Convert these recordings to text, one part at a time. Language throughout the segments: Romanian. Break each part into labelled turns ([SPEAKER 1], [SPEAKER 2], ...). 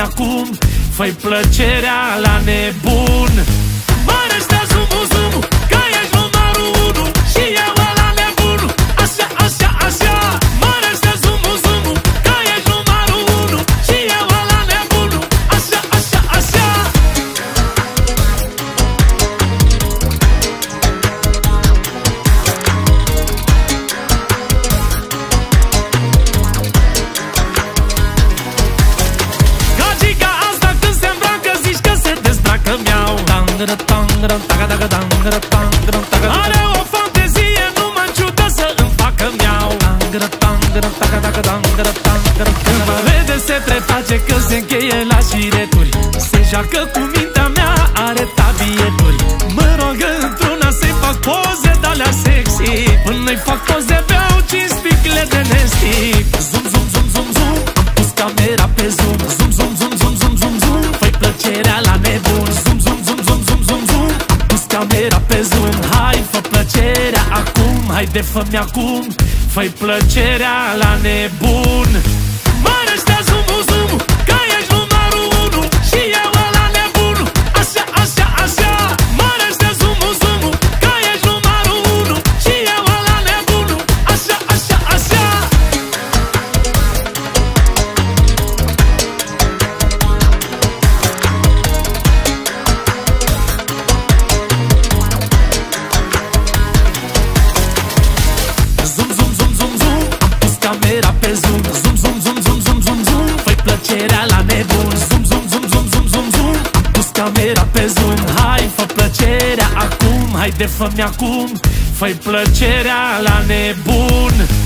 [SPEAKER 1] acum Făi plăcerea la nebun. la șireturi Se joacă cu mintea mea, are tabieturi Mă rog într-una să-i fac poze de-alea sexy Până-i fac poze, beau 5 sticle de nesti Zum, zum, zum, zum, zum Am pus camera pe zoom Zum, zum, zum, zum, zum, zum, zum Făi plăcerea la nebun Zum, zum, zum, zum, zum, zum, zum Am pus camera pe zoom Hai, fă plăcerea acum hai de fă-mi acum Făi plăcerea la nebun Lasă-mi acum Făi plăcerea la nebun.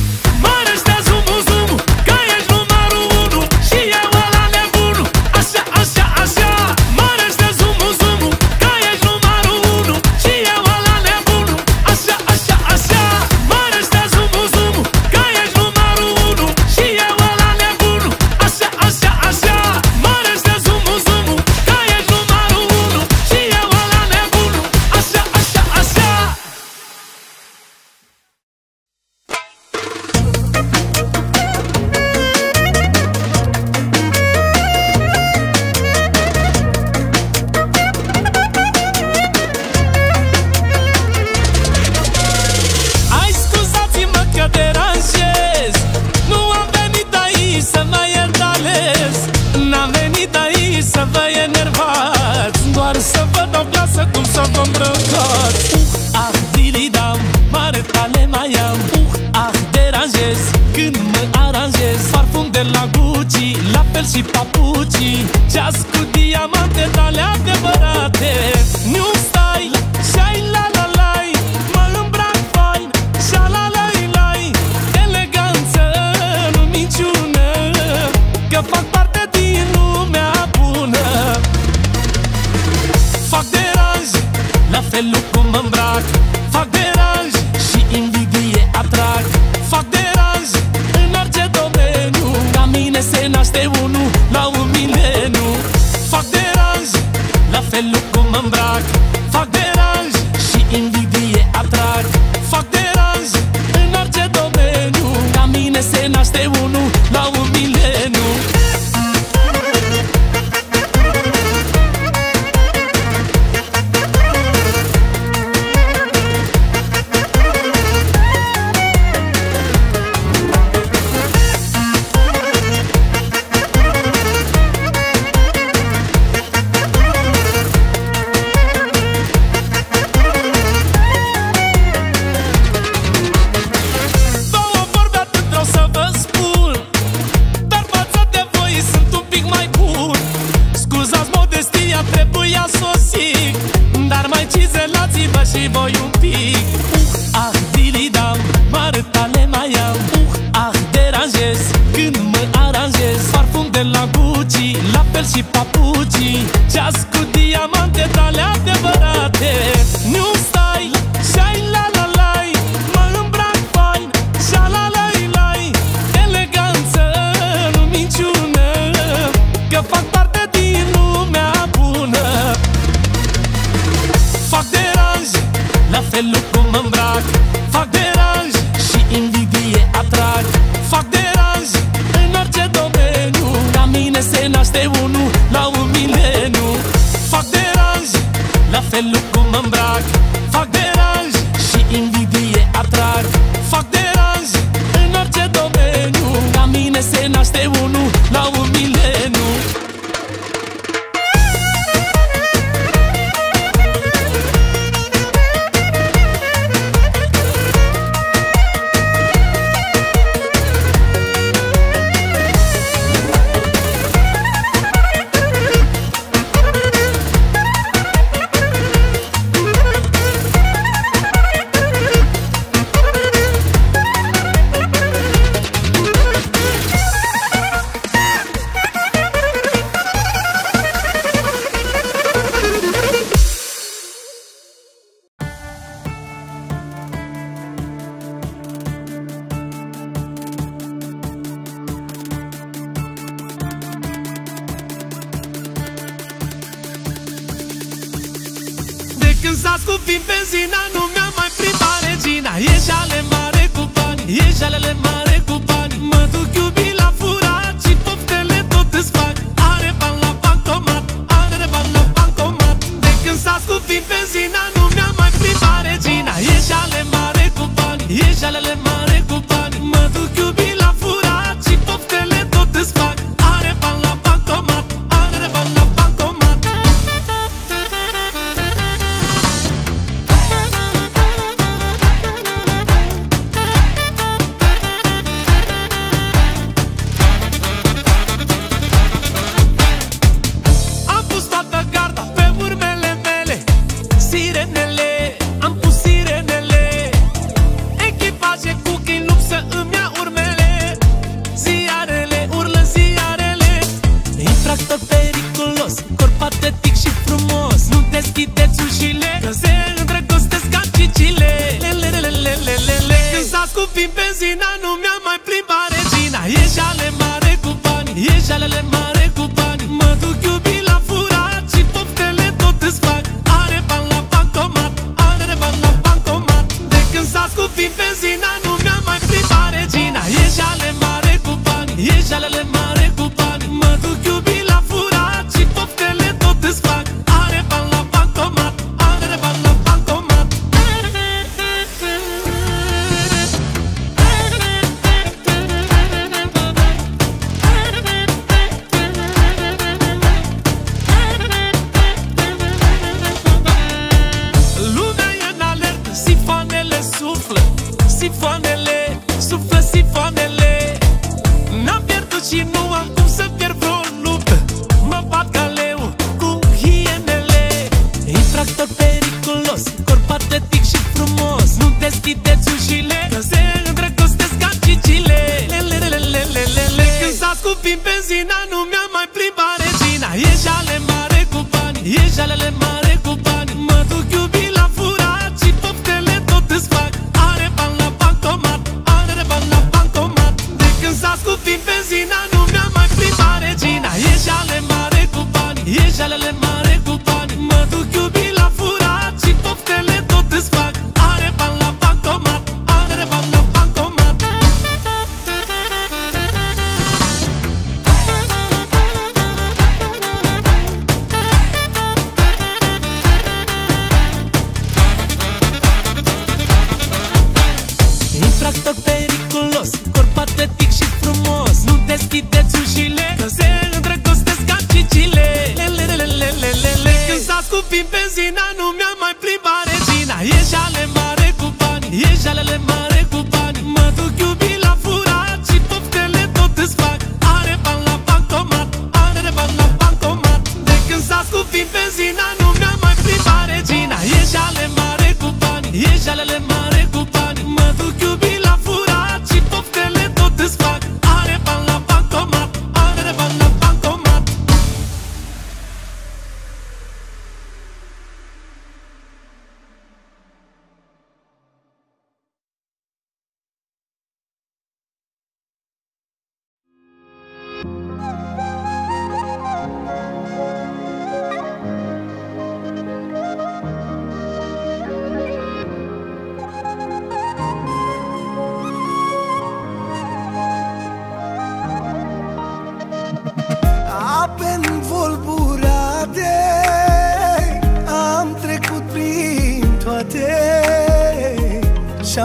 [SPEAKER 1] Sina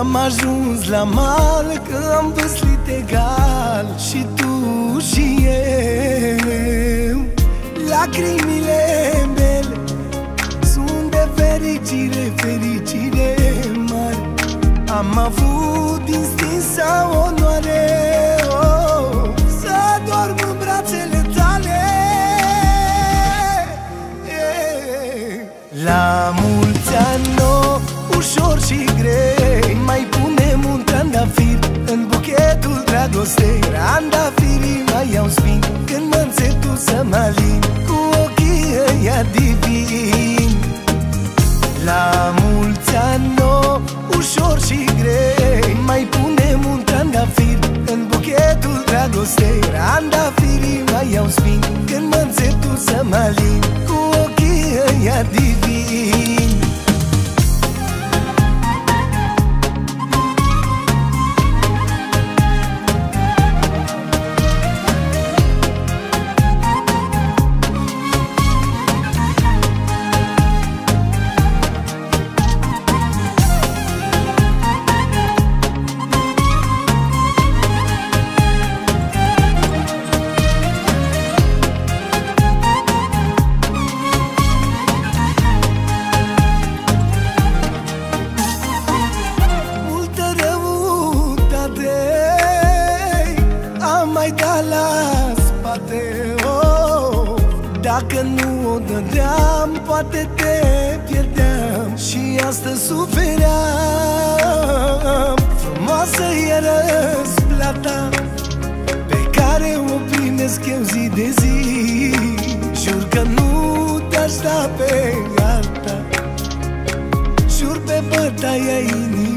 [SPEAKER 1] Am
[SPEAKER 2] ajuns la mal că am văslit egal Și tu și eu. Lacrimile mele sunt de fericire, fericire mare. Am avut instinsa onoare oh, La mulți ani nou, ușor și dragoste Andafirii mai iau spin. Când mă tu să mă alin Cu ochii ăia divini. La mulți ani nou, ușor și grei Mai punem un trandafir În buchetul dragostei Andafirii mai iau spin. Când mă tu să mă alin Cu ochii ăia divini. Poate te pierdeam Și astăzi sufeream Frumoasă e răsplata Pe care o primesc eu zi de zi. Jur că nu te-aș da pe alta Jur pe bătaia inimii.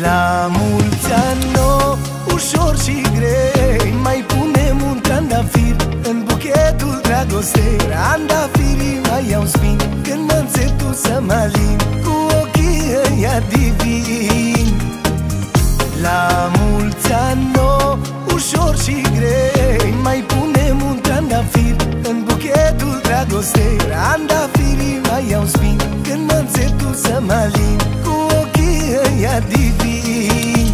[SPEAKER 2] La mulți ani nou, ușor și grei Mai punem un trandafir în buchetul dragostei. Trandafirii mai iau spin când mă tu să mă alin. Cu ochii ăia divini La mulți ani nou, ușor și grei Mai punem un trandafir în buchetul dragostei. Trandafirii mai iau spin când mă tu să mă alin. Cu ochii ăia divini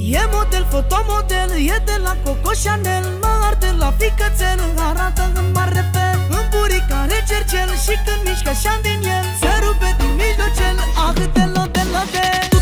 [SPEAKER 3] E model, fotomodel, e de la Coco Chanel. Mă arde la ficățel, arată în mare fel. În buricare cercel și când mișcă așa din el Se rupe din mijlocel, ah de lo de lo de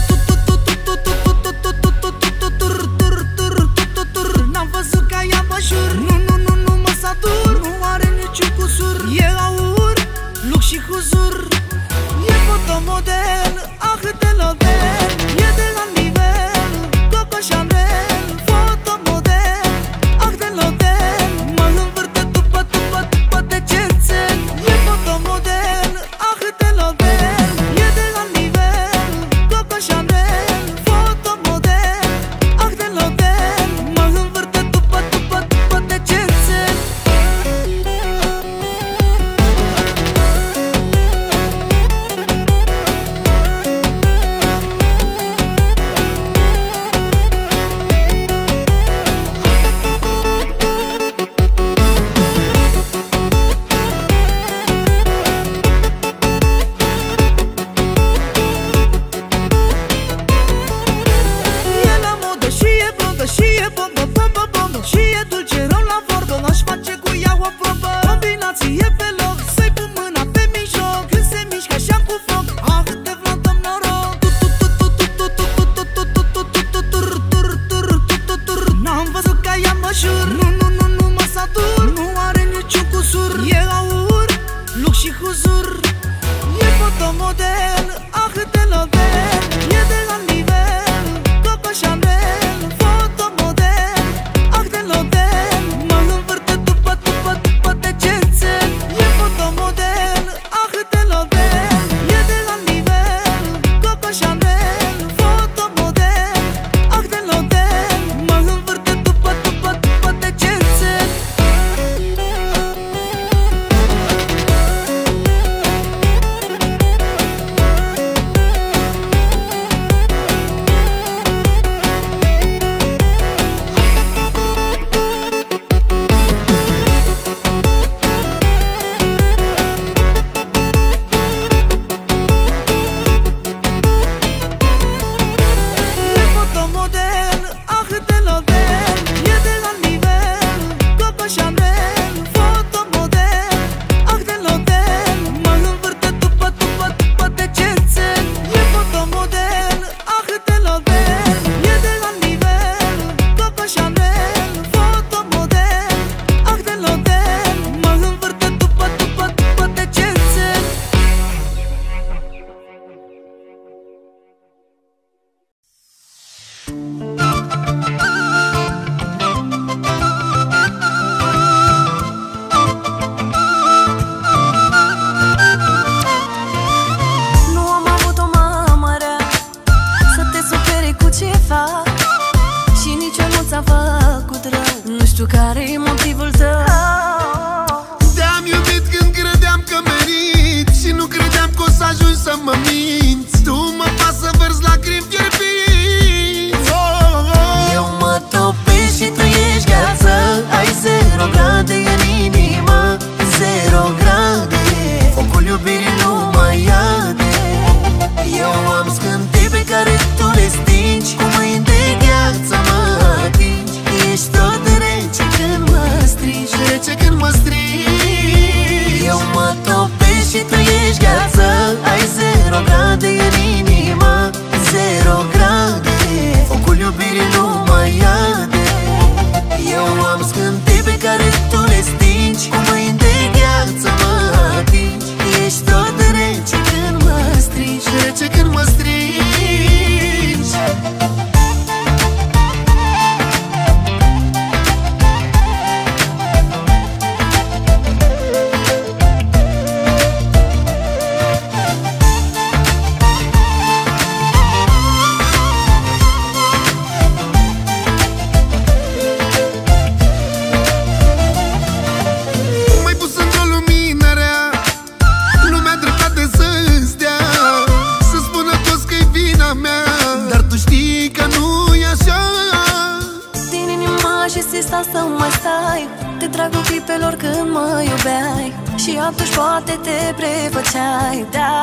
[SPEAKER 3] zilelor când mă
[SPEAKER 4] iubeai Și atunci poate te prefăceai, da.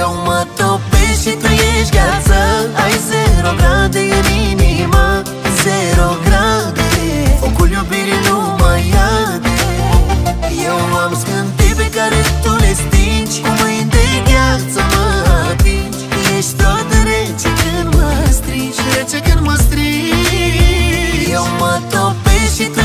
[SPEAKER 5] Eu mă topesc și tu ești gheață Ai zero grade în inimă Zero grade. Focul iubirii nu mă
[SPEAKER 6] iade.
[SPEAKER 5] Eu am scântii pe care tu le stingi Cu mâini de gheață mă atingi. Ești tot rece când mă strici.
[SPEAKER 6] Rece când mă strici.
[SPEAKER 5] Eu mă topesc și tu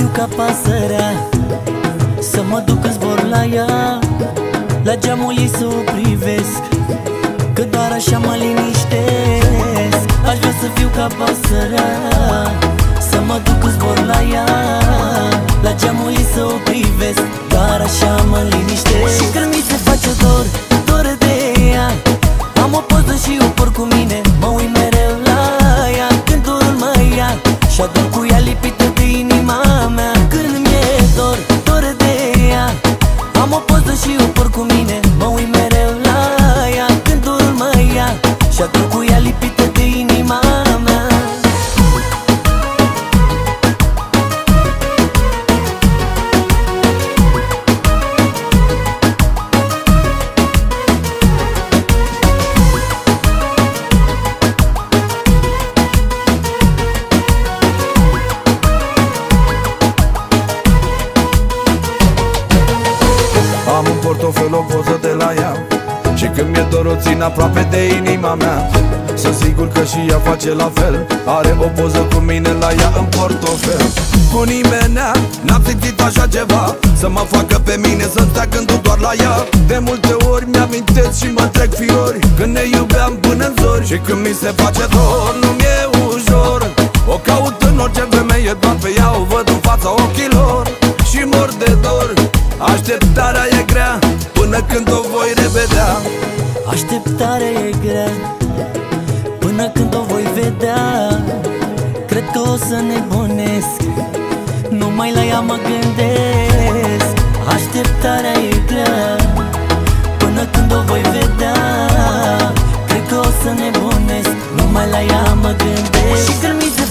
[SPEAKER 5] știu ca pasărea Să mă duc în zbor la ea. La geamul ei să o privesc Că doar așa mă liniștesc. Aș vrea să fiu ca pasărea Să mă duc în zbor la ea. La geamul ei să o privesc Doar așa mă liniștesc. Și când mi se face dor, dor de ea Am o poză și o por cu mine Mă uit mereu la ea. Când dorul mă ia și ador cu ea
[SPEAKER 7] face la fel. Are o poză cu mine la ea în portofel. Cu nimeni n-am simțit așa ceva. Să mă facă pe mine să stea gândul doar la ea. De multe ori mi-am și mă trec fiori. Când ne iubeam până în zori Și când mi se face dor, nu mi-e ușor. O caut în orice femeie, doar pe ea o văd în fața ochilor. Și mor de dor Așteptarea e grea. Până când o voi revedea.
[SPEAKER 8] Așteptarea e grea. Cred că o să nebunesc Numai la ea mă gândesc. Așteptarea e grea Până când o voi vedea. Cred că o să nebunesc Numai la ea mă gândesc. Și când mi se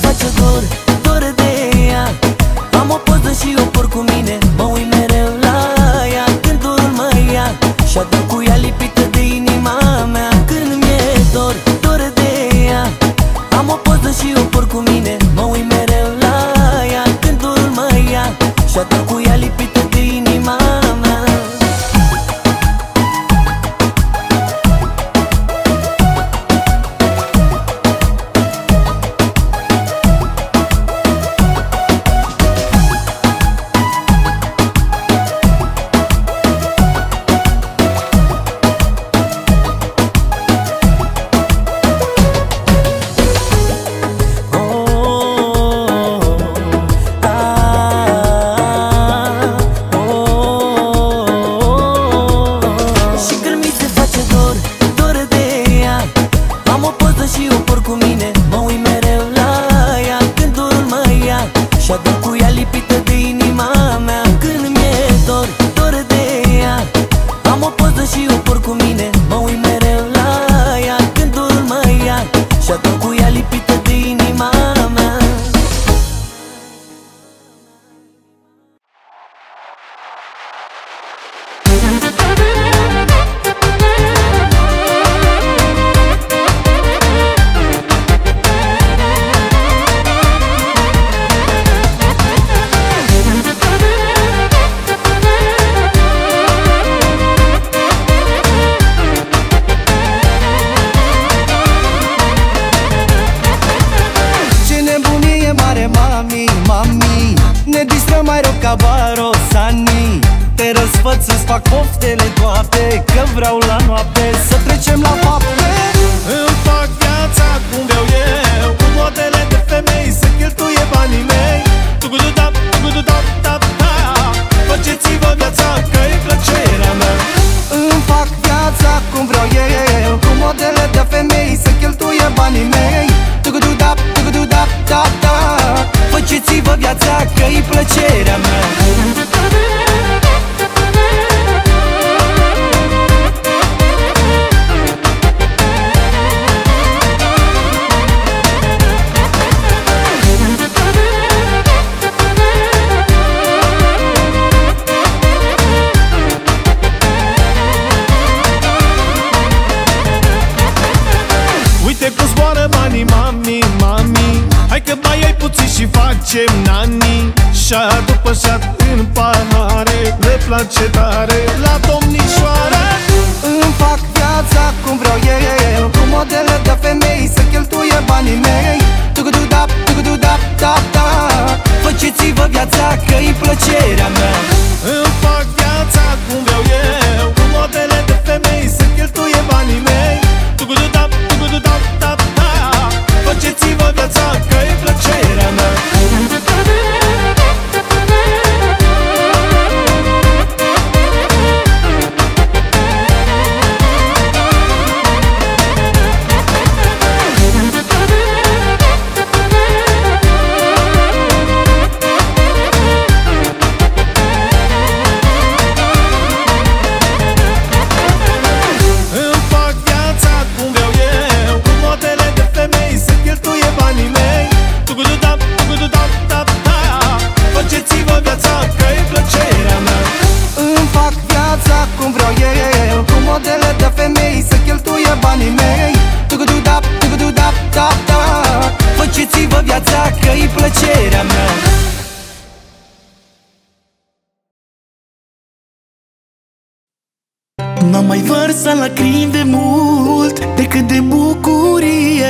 [SPEAKER 9] N-am mai vărsat lacrimi de mult decât de bucurie.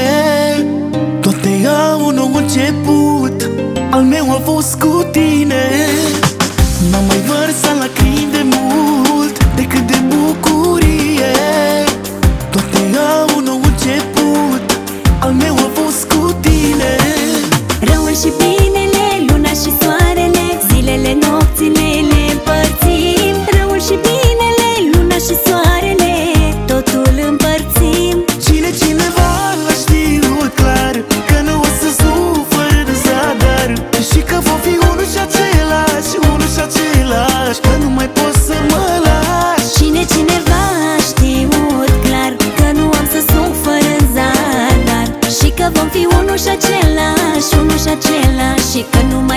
[SPEAKER 9] Toate au un nou început, al meu a fost cu tine.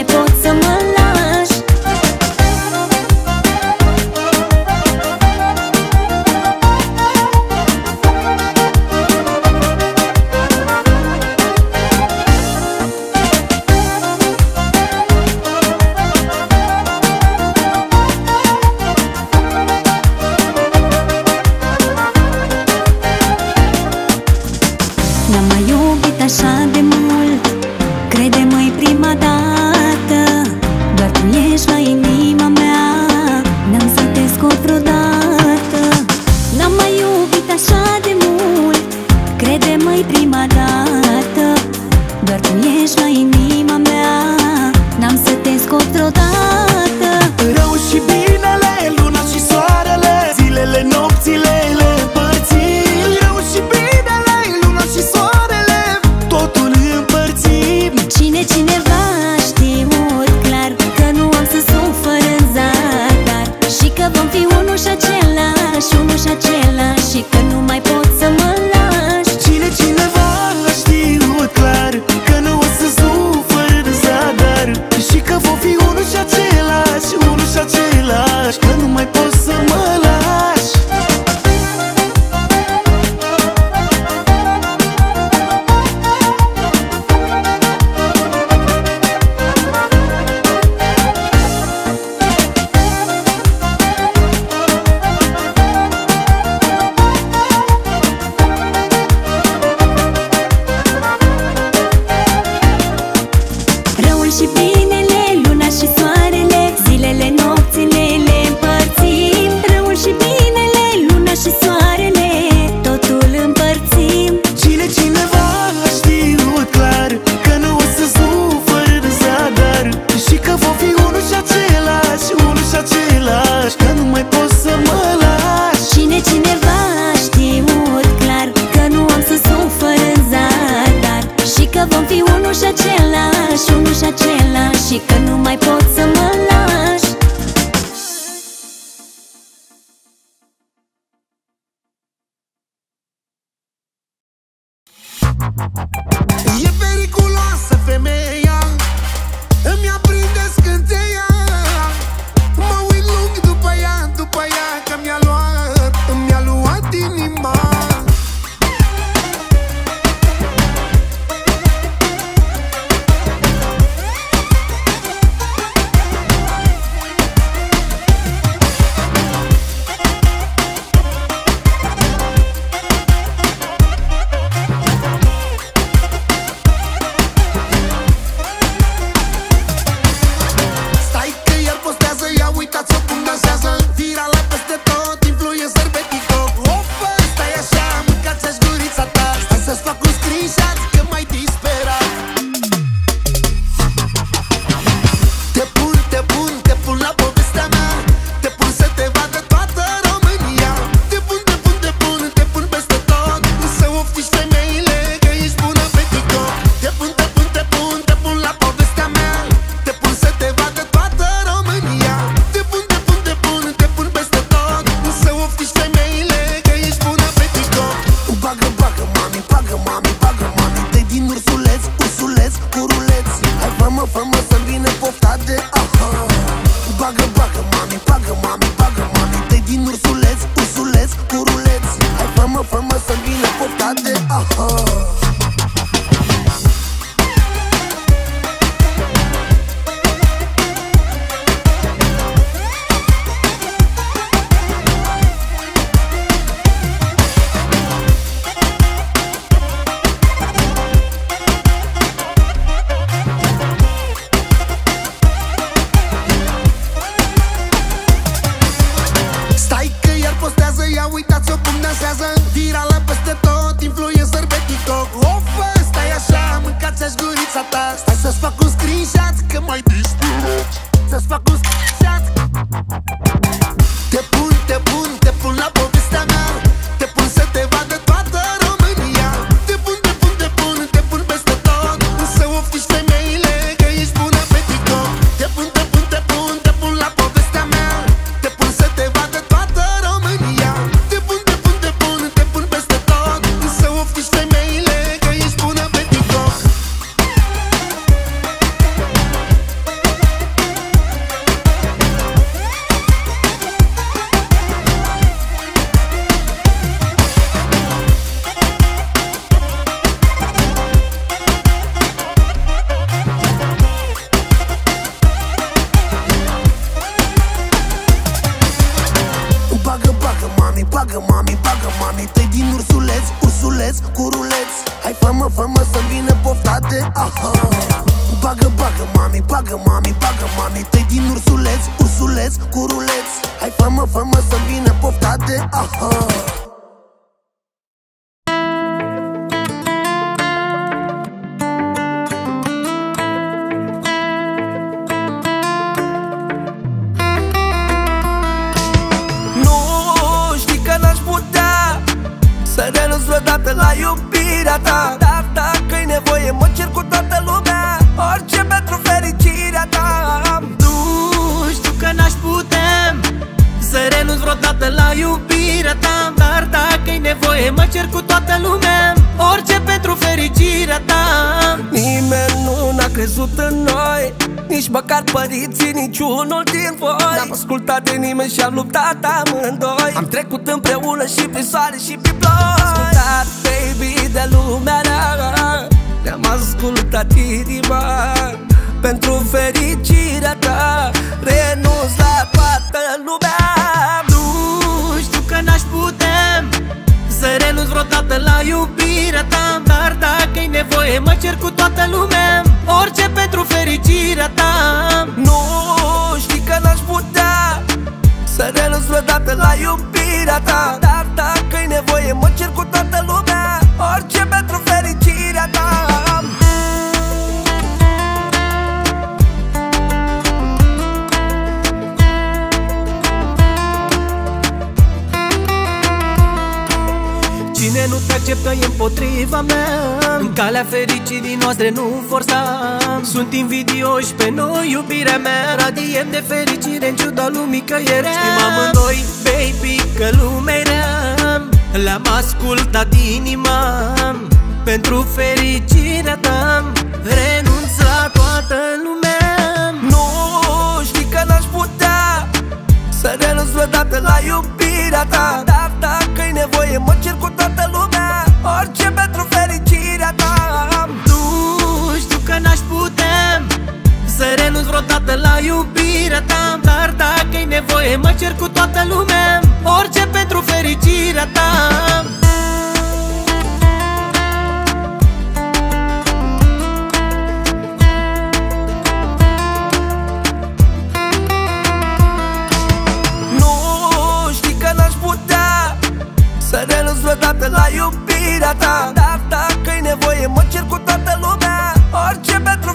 [SPEAKER 10] hay cer cu toată lumea Orice pentru fericirea ta.
[SPEAKER 5] Nu
[SPEAKER 10] știi că n-aș putea Să renunț vreodată la iubirea ta.
[SPEAKER 5] Calea fericirii noastre nu forsam Sunt invidioși pe noi, iubirea mea Radiem de fericire în ciuda lumii că era Știm amândoi, baby, că lumea rea Le-am ascultat inima Pentru fericirea ta. Renunț la toată lumea.
[SPEAKER 10] Nu știi că n-aș putea Să renunț vreodată la iubirea ta. Dar dacă-i nevoie mă cer cu toată lumea. Orice pentru fericirea ta.
[SPEAKER 5] să renunț vreodată la iubirea ta Dar dacă e nevoie mă cer cu toată lumea Orice pentru fericirea ta.
[SPEAKER 10] Nu știi că n-aș putea Să renunț la iubirea ta Dar dacă e nevoie mă cer cu toată lumea Orice pentru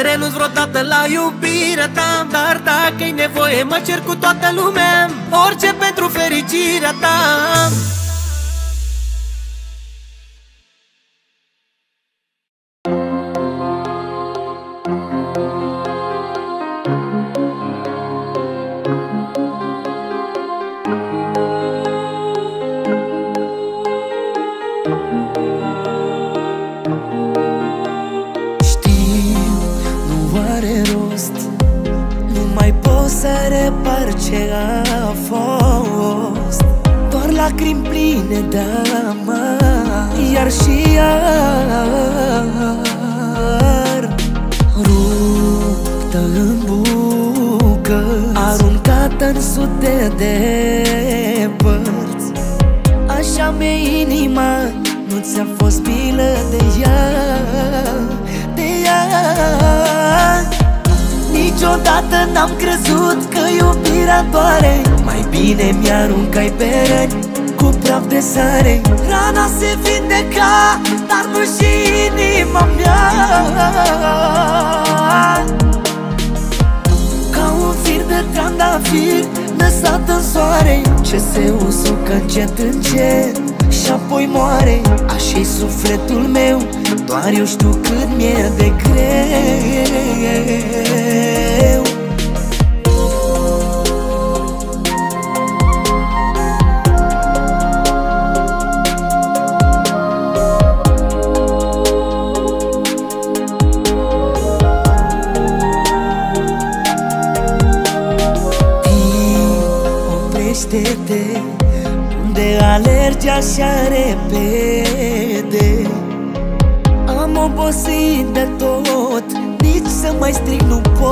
[SPEAKER 5] să renunț vreodată la iubirea ta Dar dacă-i nevoie mă cer cu toată lumea Orice pentru fericirea ta.
[SPEAKER 10] mine mi-aruncai pe răni
[SPEAKER 5] Cu praf de sare Rana se vindeca Dar nu și inima mea. Ca un fir de trandafir Lăsat în soare Ce se usucă încet încet și apoi moare. Așa-i sufletul meu Doar eu știu cât mi-e de greu. Oprește-te Unde alergi așa repede. Am obosit de tot Nici să mai strig nu pot.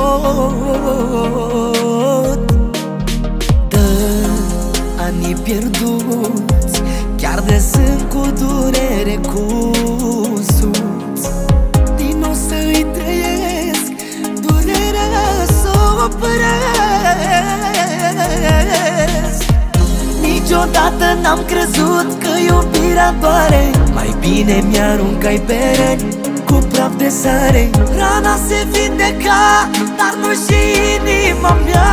[SPEAKER 5] Dă anii pierduți Chiar de sunt cu durere cusuți. Din nou să-i trăiesc Durerea să o opresc Niciodată n-am crezut că iubirea doare. Mai bine mi-aruncai pe răni cu praf de sare Rana se vindeca, dar nu și inima mea.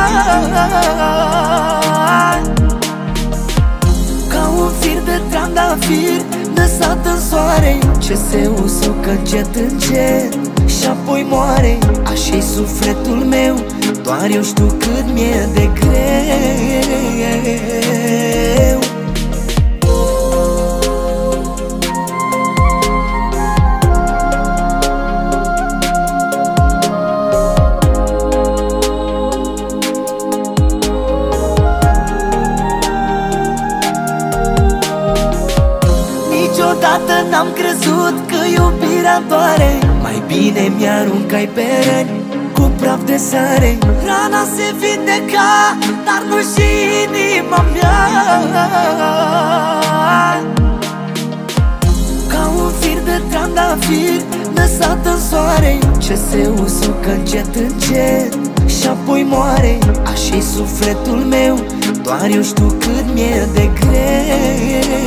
[SPEAKER 5] Ca un fir de trandafir lăsat în soare. Ce se usucă încet încet și apoi moare. Așa e sufletul meu Doar eu știu cât mi-e de greu iubirea doare Mai bine mi-aruncai pe răni cu praf de sare. Rana se vindeca, dar nu și inima mea. Ca un fir de trandafir lăsat în soare. Ce se usucă încet încet și apoi moare. Așa e sufletul meu Doar eu știu cât mi-e de greu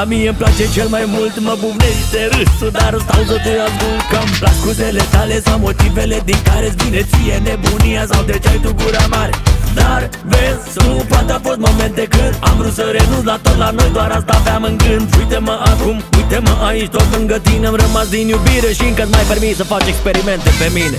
[SPEAKER 11] Asta
[SPEAKER 12] mie îmi place cel mai mult Mă bufnește râsul Dar stau să te ascult că îmi plac scuzele tale Sau motivele din care-ți vine ție nebunia Sau de tu gura mare. Dar vezi, nu poate a fost momente când Am vrut să renunț la tot la noi, doar asta aveam în gând. Uite-mă acum, uite-mă aici, tot lângă tine Am rămas din iubire și încă mai permis să faci experimente pe mine.